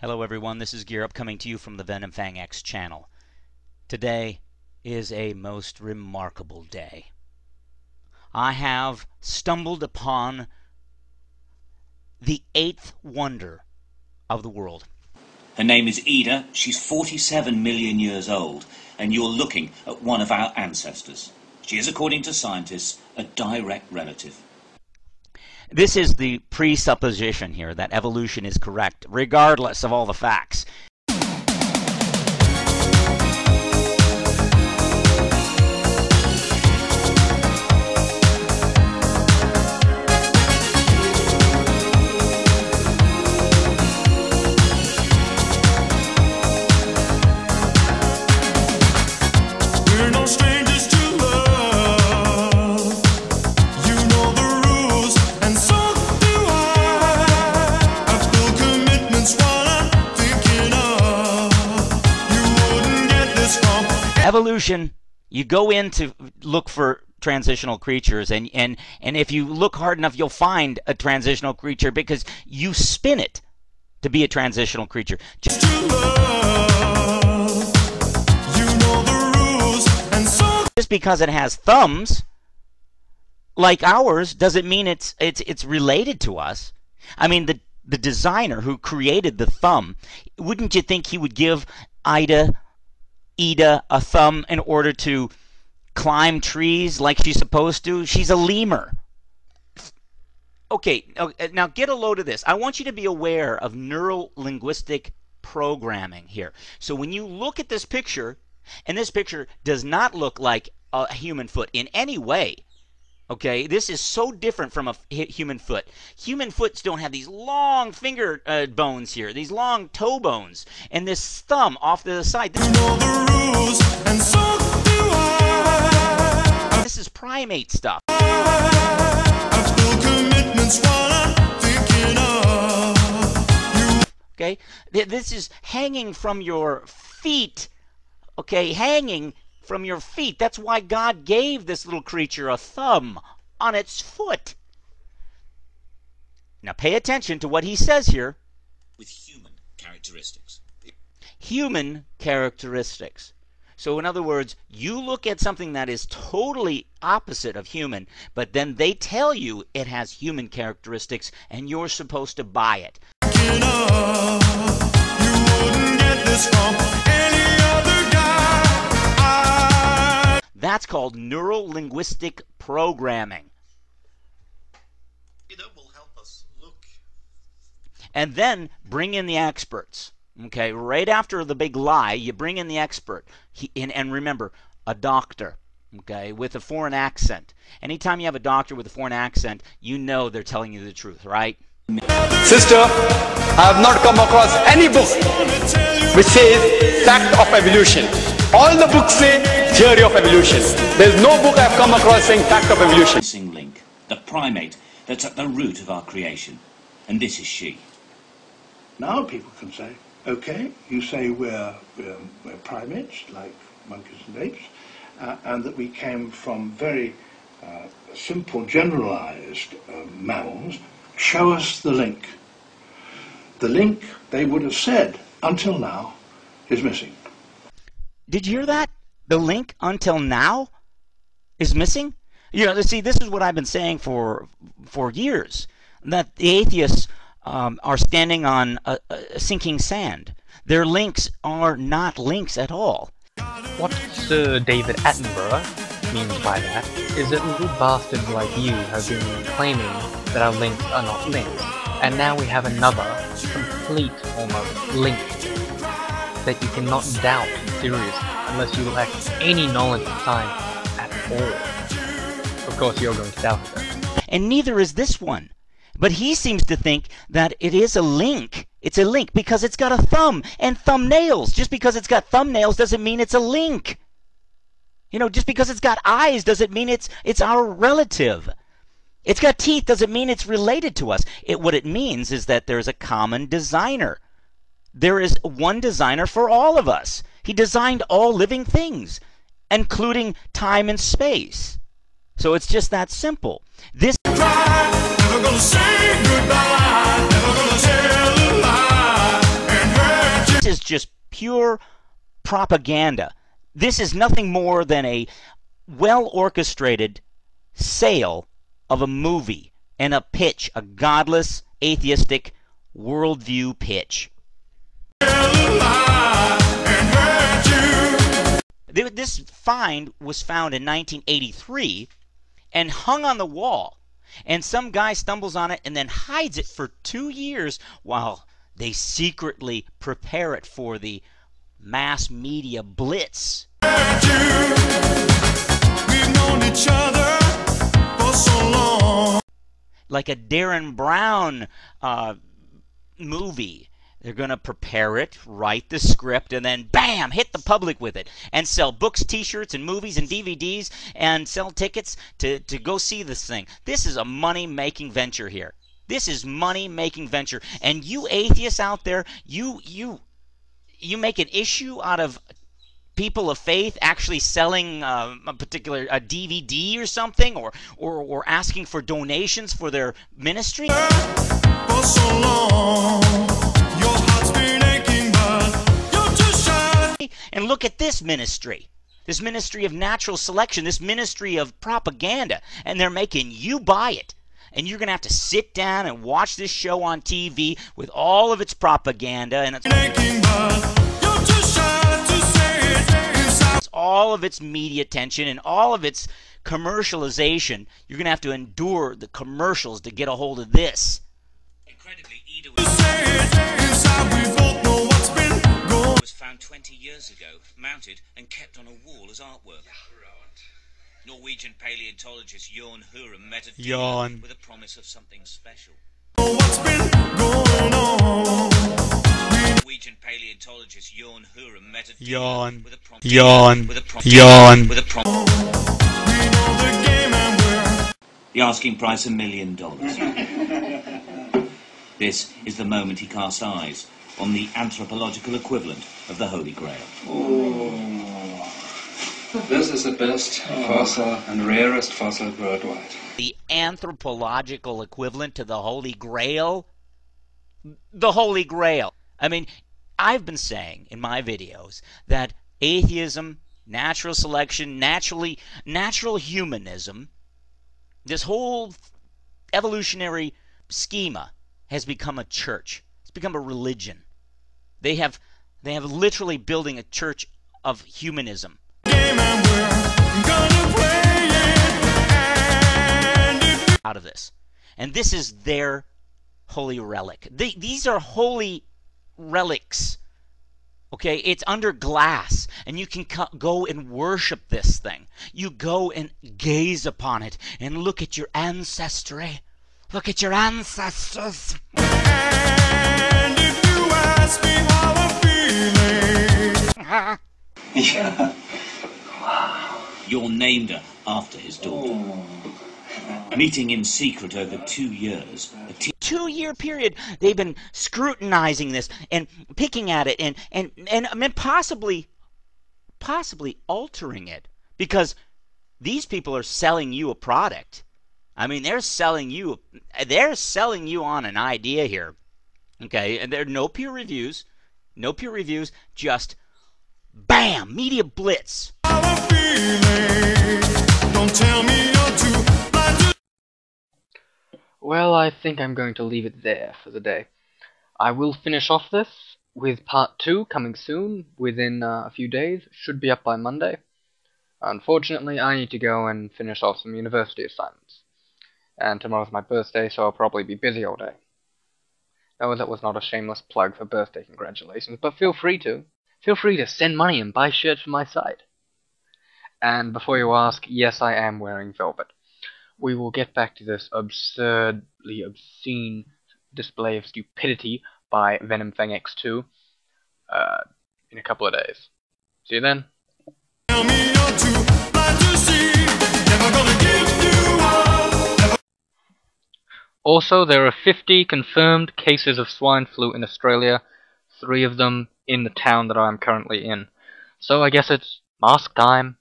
Hello everyone, this is Gear Up coming to you from the Venom Fang X channel. Today is a most remarkable day. I have stumbled upon the eighth wonder of the world. Her name is Ida. She's 47 million years old, and you're looking at one of our ancestors. She is, according to scientists, a direct relative. This is the presupposition here that evolution is correct, regardless of all the facts. Evolution you go in to look for transitional creatures and, and and if you look hard enough you'll find a transitional creature because you spin it to be a transitional creature. Just just because it has thumbs like ours doesn't mean it's it's it's related to us. I mean the the designer who created the thumb wouldn't you think he would give ida ida a thumb in order to climb trees like she's supposed to. She's a lemur. Okay uh, now get a load of this. I want you to be aware of neural linguistic programming here. So when you look at this picture and this picture does not look like a human foot in any way okay? This is so different from a human foot. Human foots don't have these long finger uh, bones here these long toe bones and this thumb off to the side. This, rules, so this is primate stuff. I feel commitment's what I'm thinking of. You. Okay? This is hanging from your feet. Okay? Hanging from your feet. That's why god gave this little creature a thumb on its foot. Now pay attention to what he says here. With human characteristics. human characteristics. So in other words you look at something that is totally opposite of human but then they tell you it has human characteristics and you're supposed to buy it called neural linguistic programming you know, will help us look. and then bring in the experts. Okay, right after the big lie, you bring in the expert. He, and, and remember, a doctor. Okay, with a foreign accent. Anytime you have a doctor with a foreign accent, you know they're telling you the truth, right? Sister, I have not come across any book which says fact of evolution. All the books say theory of evolution. There is no book I have come across saying fact of evolution. Missing link. The primate that's at the root of our creation. And this is she. Now people can say, okay, you say we're, we're, we're primates, like monkeys and apes, uh, and that we came from very uh, simple, generalized uh, mammals. Show us the link. The link, they would have said, until now, is missing. Did you hear that? The link until now is missing. You know, see, this is what I've been saying for for years that the atheists um, are standing on a, a sinking sand. Their links are not links at all. What Sir David Attenborough means by that is that little bastards like you have been claiming that our links are not links, and now we have another, complete almost, link that you cannot doubt seriously unless you lack any knowledge of time at all. Of course, you're going though. and neither is this one. But he seems to think that it is a link. It's a link because it's got a thumb and thumbnails. Just because it's got thumbnails doesn't mean it's a link. You know, just because it's got eyes doesn't mean it's it's our relative. It's got teeth doesn't mean it's related to us. It what it means is that there's a common designer. There is one designer for all of us. He designed all living things, including time and space. So it's just that simple. This is just pure propaganda. This is nothing more than a well orchestrated sale of a movie and a pitch, a godless, atheistic worldview pitch. This find was found in 1983 and hung on the wall. And some guy stumbles on it and then hides it for two years while they secretly prepare it for the mass media blitz. We've known each other for so long. Like a Derren Brown uh, movie. They're going to prepare it, write the script, and then bam, hit the public with it. And sell books, t shirts, and movies and DVDs, and sell tickets to, to go see this thing. This is a money making venture here. This is money making venture. And you atheists out there, you, you, you make an issue out of people of faith actually selling uh, a particular a DVD or something, or, or or asking for donations for their ministry. Look at this ministry. This ministry of natural selection, this ministry of propaganda, and they're making you buy it. And you're going to have to sit down and watch this show on TV with all of its propaganda and its, Aching, but you're too shy to say it inside. all of its media attention and all of its commercialization. You're going to have to endure the commercials to get a hold of this. Incredibly, going was found 20 years ago, mounted and kept on a wall as artwork. Norwegian paleontologist Jorn Hurum met a Jorn. with a promise of something special. What's been going on? Norwegian paleontologist Jorn Hurum met a dealer Jorn. with a promise Jorn. with a prom- Jorn. with a prom- We know the game and we're The asking price a million dollars. This is the moment he cast eyes on the anthropological equivalent of the Holy Grail. This is the best fossil and rarest fossil worldwide. the anthropological equivalent to the Holy Grail? The Holy Grail. I mean, I've been saying in my videos that atheism, natural selection, naturally natural humanism, this whole evolutionary schema has become a church. It's become a religion. They have they have literally building a church of humanism. out of this. And this is their holy relic. They, these are holy relics. Okay, it's under glass, and you can co- go and worship this thing. You go and gaze upon it and look at your ancestry. Look at your ancestors. And if you ask me how I'm feeling, Jorn named her after his daughter. Meeting in secret over two years, a two year period they've been scrutinizing this and picking at it and and and I mean possibly possibly altering it because these people are selling you a product. I mean they're selling you they're selling you on an idea here. Okay, and there are no peer reviews, no peer reviews, just bam, media blitz. Well, I think I'm going to leave it there for the day. I will finish off this with part 2 coming soon, within uh, a few days. Should be up by Monday. Unfortunately, I need to go and finish off some university assignments. And tomorrow's my birthday, so I'll probably be busy all day. No, that was not a shameless plug for birthday congratulations, but feel free to. Feel free to send money and buy shirts for my site. And before you ask, yes, I am wearing velvet we will get back to this absurdly obscene display of stupidity by Venom Fang X2 uh, in a couple of days. See you then. Also, there are 50 confirmed cases of swine flu in Australia, three of them in the town that I'm currently in. So I guess it's mask time.